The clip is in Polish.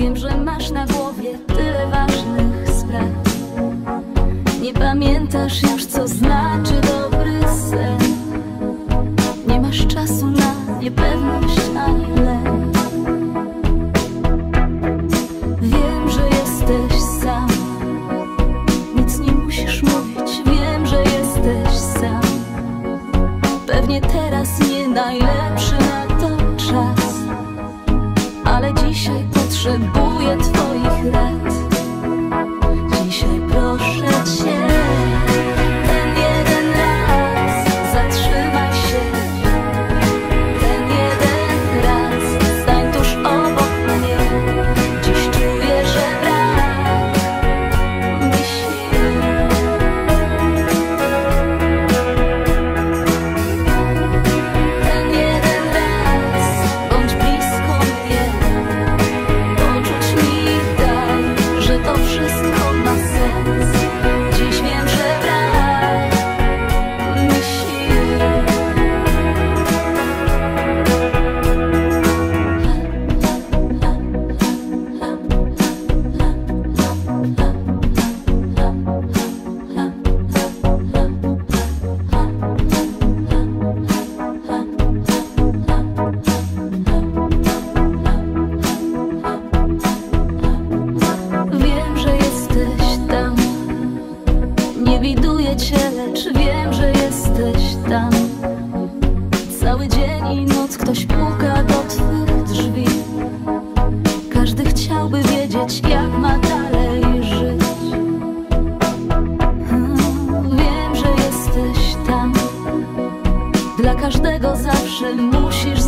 Wiem, że masz na głowie tyle ważnych spraw. Nie pamiętasz już, co znaczy dobry sen. Nie masz czasu na niepewność ani lęk. Wiem, że jesteś sam. Nic nie musisz mówić, wiem, że jesteś sam. Pewnie teraz nie najlepszy na to czas, ale dzisiaj potrzebuję Twoich rad. Noc ktoś puka do twych drzwi. Każdy chciałby wiedzieć, jak ma dalej żyć. Hmm, Wiem, że jesteś tam. Dla każdego zawsze musisz